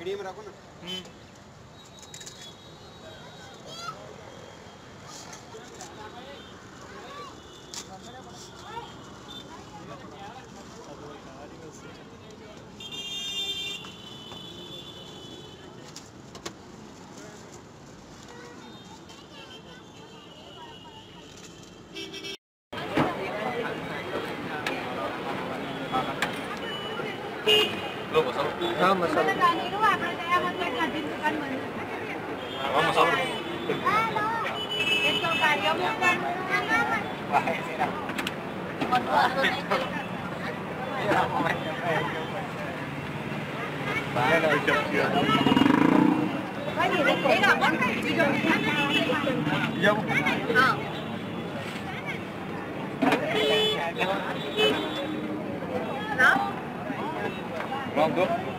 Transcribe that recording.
मीडियम रखो ना Beep. લોકો સૌ ગામમાં સૌ ગામમાં સૌ Đó. Round up.